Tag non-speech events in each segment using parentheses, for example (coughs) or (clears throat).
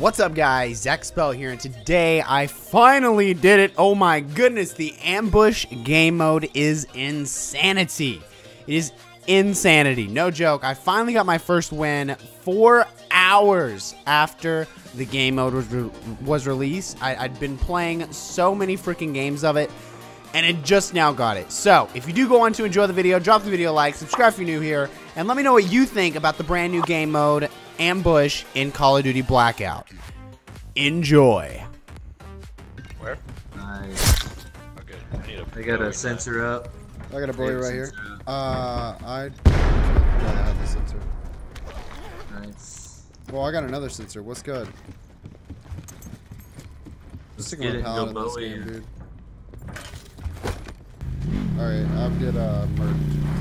What's up guys, Zach Spell here, and today I finally did it. Oh my goodness, the ambush game mode is insanity. It is insanity, no joke. I finally got my first win four hours after the game mode was, re was released. I, I'd been playing so many freaking games of it, and it just now got it. So, if you do go on to enjoy the video, drop the video a like, subscribe if you're new here, and let me know what you think about the brand new game mode, Ambush, in Call of Duty Blackout. Enjoy. Where? Nice. Okay. I, need a I got a building sensor up. I got a bully right here. Up. Uh, I rather have the sensor. Nice. Well, I got another sensor. What's good? Let's Stick get it a and pallet go in this Bowie. game, dude. Alright, I'll get uh, merged.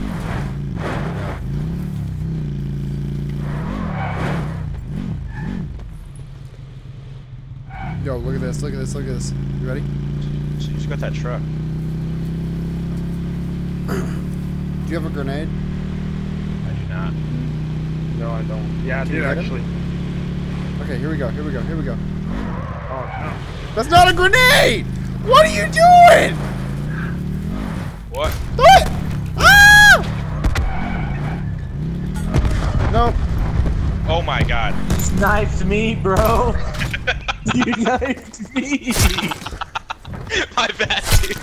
Yo, look at this, look at this, look at this. You ready? So you just got that truck. (clears throat) Do you have a grenade? I do not. No, I don't. Yeah, I Can you did hit him? actually. Okay, here we go, here we go, here we go. Oh no. That's not a grenade! What are you doing? What? What? Ah! No. Oh my god. Sniped me, bro. (laughs) you knifed me. my bad, dude.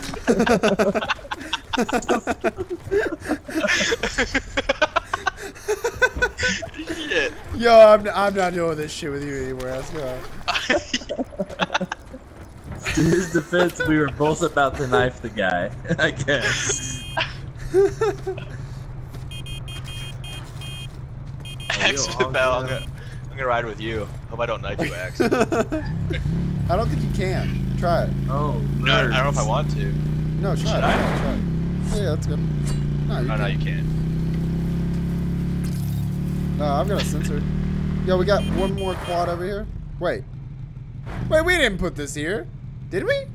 Shit. Yo, I'm, I'm not doing this shit with you anymore. Let's go. (laughs) In his defense, we were both about to knife the guy. (laughs) I guess. X yo, Bell, I'll I'm go. Gonna, I'm gonna ride with you. Hope I don't knife you, X. (laughs) I don't think you can. Try it. Oh, No, I don't know if I want to. No, try Should it. I? Try it. Try it. Yeah, that's good. No, you Oh, no, can. you can't. No, I've got a sensor. Yo, we got one more quad over here. Wait. Wait, we didn't put this here. Did we?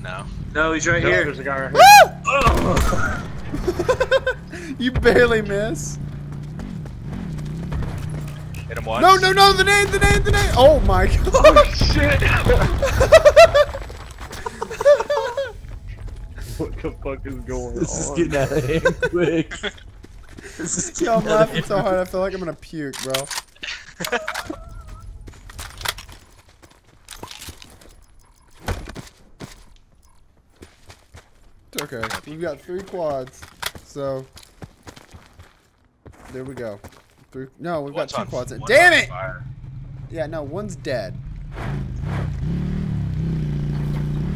No. no, he's right No, here. There's a guy right here. (laughs) Oh. you barely miss. Hit him once. No, no, no, the name, the name, the name. Oh my (laughs) god. Oh shit! (laughs) what the fuck is going on? (laughs) This is getting out of hand quick. This is getting Yo, I'm laughing so hard, I feel like I'm gonna puke, bro. Okay. We've got three quads, so there we go. Three. No, we've One's got two quads. Damn it! fire. Yeah, no, one's dead.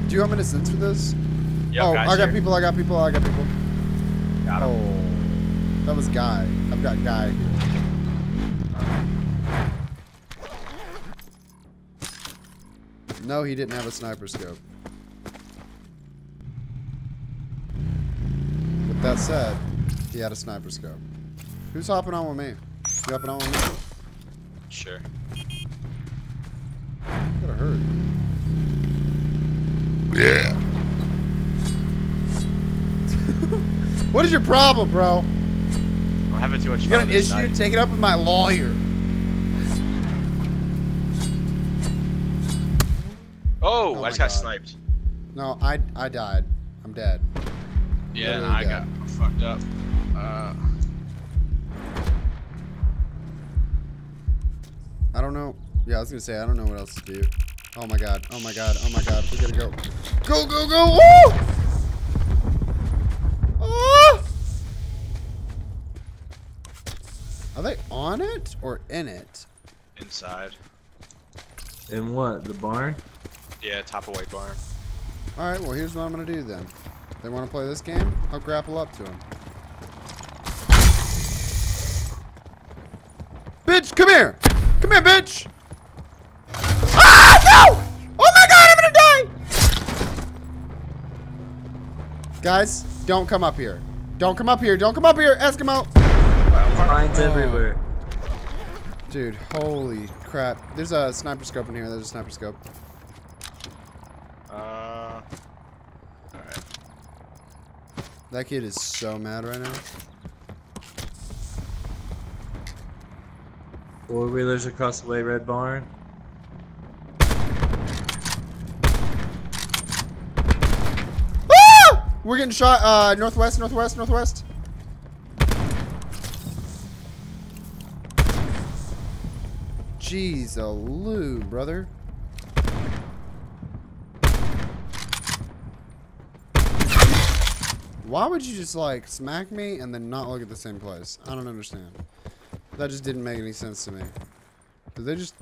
Do you want me to sense for this? Yo, oh, I got here. people. I got people. I got people. Got him. Oh, that was guy. I've got guy here. No, he didn't have a sniper scope. With that said, he had a sniper scope. Who's hopping on with me? You hopping on with me? Sure. Gotta hurt. Yeah. (laughs) What is your problem, bro? I'm having too much You fun got an issue? knife. Take it up with my lawyer. (laughs) Oh, Oh I just my got God. sniped. No, I I died. I'm dead. Yeah, Literally I dead. got fucked up. Don't know. Yeah, I was gonna say I don't know what else to do. Oh my god. Oh my god. Oh my god. We gotta go. Go go go! Woo! Ah! Are they on it or in it? inside. In what? The barn? Yeah, top of white barn. All right. Well, here's what I'm gonna do then. They want to play this game? I'll grapple up to them. Bitch, come here! Come here, bitch! Ah, no! Oh my god, I'm gonna die! Guys, don't come up here. Don't come up here. Don't come up here, Eskimo! Mines Oh. everywhere. Dude, holy crap. There's a sniper scope in here. There's a sniper scope. Uh, alright. That kid is so mad right now. Four wheelers across the way, Red Barn. Ah! We're getting shot, uh, northwest, northwest, northwest. Jeez, a loo, brother. Why would you just like smack me and then not look at the same place? I don't understand. That just didn't make any sense to me. Did they just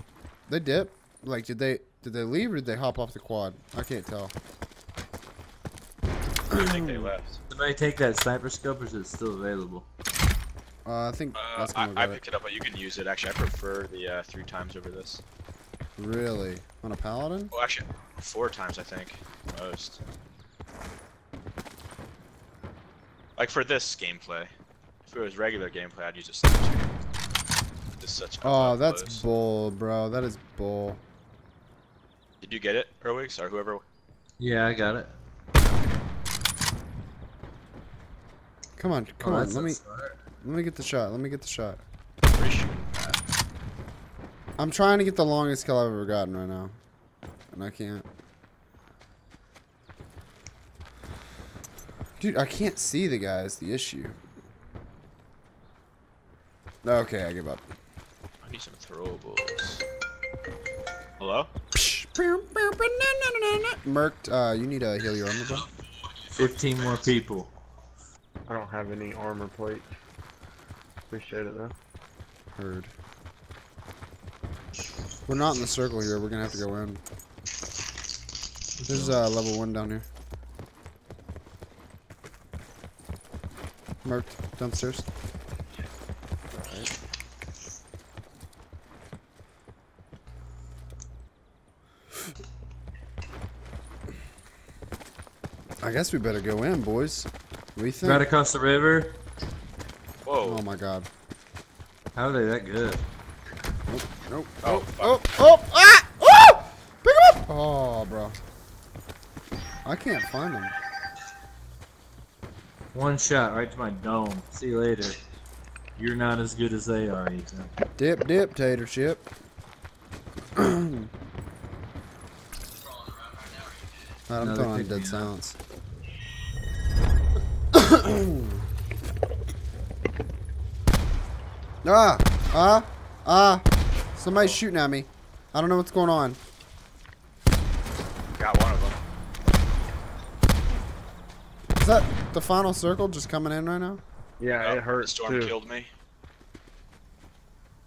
they dip? Like did they did they leave or did they hop off the quad? I can't tell. I think they left. Somebody take that sniper scope, or is it still available? Uh, I think Uh, that's I, gonna I go. picked it up, but you can use it. Actually, I prefer the uh, three times over this. Really? On a paladin? Well, actually, four times I think most. Like for this gameplay, if it was regular gameplay, I'd use a sniper. This is such. a Oh, that's close. bull, bro. That is bull. Did you get it, Erwix, or whoever? Yeah, I got it. Come on, come Oh, on. Let me smart. let me get the shot. Let me get the shot. Where are you shooting at? I'm trying to get the longest kill I've ever gotten right now, and I can't. Dude, I can't see the guy. Is the issue? Okay, I give up. I need some throwables. Hello? Merked, uh, you need to heal your armor, bro. 15 more people. I don't have any armor plate. Appreciate it though. Heard. We're not in the circle here. We're gonna have to go in. There's uh, level one down here. Marked downstairs. I guess we better go in, boys. What do think? Right across the river. Whoa. Oh my god. How are they that good? Nope. Oh, Oh, oh, oh, ah! Oh! Pick him up! Oh, bro. I can't find him. One shot right to my dome. See you later. You're not as good as they are, Ethan. Dip, dip, tater chip. I'm throwing (clears throat) on picked me dead silence. (coughs) ah! Ah! Ah! Somebody's shooting at me. I don't know what's going on. Got one of them. Is that the final circle just coming in right now? Yeah, Oh, it hurts The storm too. killed me.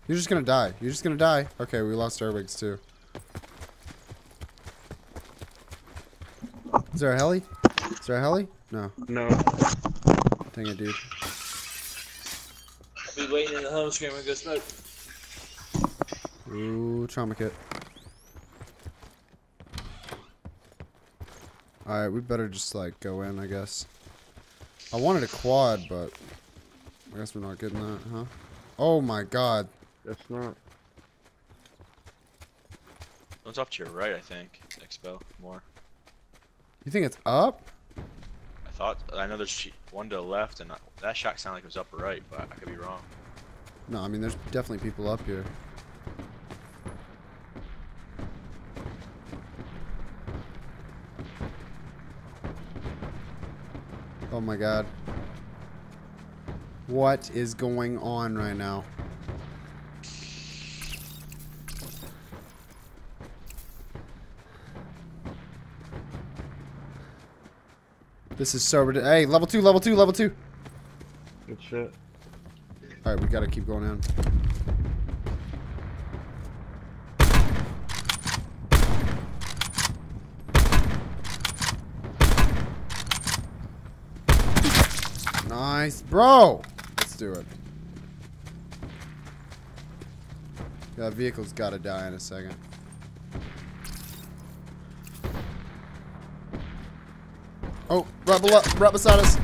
You're just gonna die. You're just gonna die. Okay, we lost our wigs too. Is there a heli? Is there a heli? No. No. Dang it, dude. I'll be waiting in the home screen and go smoke. Ooh, trauma kit. Alright, we better just like go in, I guess. I wanted a quad, but I guess we're not getting that, huh? Oh my god. That's not. One's off to your right, I think. Expo more. You think it's up? I thought. I know there's one to the left, and I- that shot sounded like it was up right, but I could be wrong. No, I mean there's definitely people up here. Oh my god. What is going on right now? This is so ridiculous. Hey, level two, level two, level two. Good shit. Alright, we gotta keep going in. Nice, bro. Let's do it. That vehicle's gotta die in a second. Oh, right below, right beside us.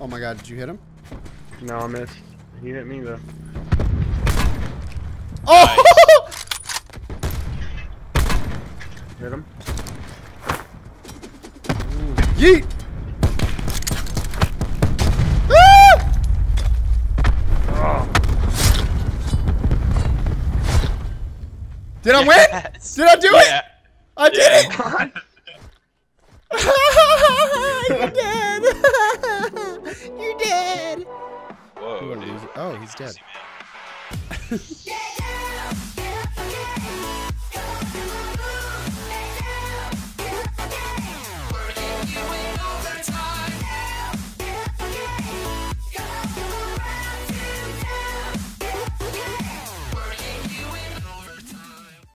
Oh my god, did you hit him? No, I missed. He hit me though. Oh! Hit him. Yeet! Did I win? Did I do it? I did it! You're dead. (laughs) You're dead. Whoa, What dude. Oh, he's dead. Easy, man. (laughs)